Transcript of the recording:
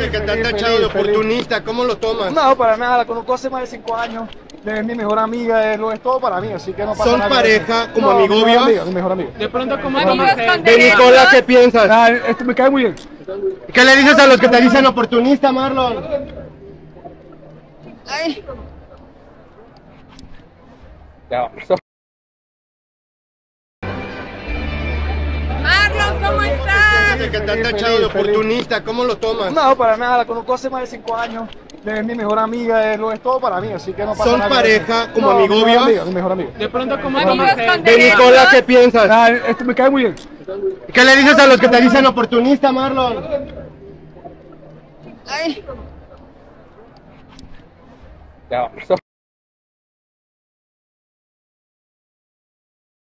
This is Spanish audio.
de que te han feliz, tachado de oportunista, ¿cómo lo tomas? No, para nada, la conozco hace más de cinco años. Es mi mejor amiga, es, lo es todo para mí, así que no pasa ¿Son nada. pareja como no, mi amigobios? mejor amigo, mi mejor amigo. De pronto, como Amigos De. Nicola, ¿qué piensas? Nada, esto me cae muy bien. ¿Qué le dices a los que te dicen oportunista, Marlon? Ay. Marlon, que te han Feliz, tachado de oportunista, ¿cómo lo tomas? No, para nada, la conozco hace más de cinco años. Es mi mejor amiga, es, lo es todo para mí, así que no pasa ¿Son nada. pareja como no, mi mejor amigobios? amigo, mi mejor amigo. De pronto, como Amigos con De. Nicola, ¿qué piensas? Nada, esto me cae muy bien. ¿Qué le dices a los que te dicen oportunista, Marlon? Ay.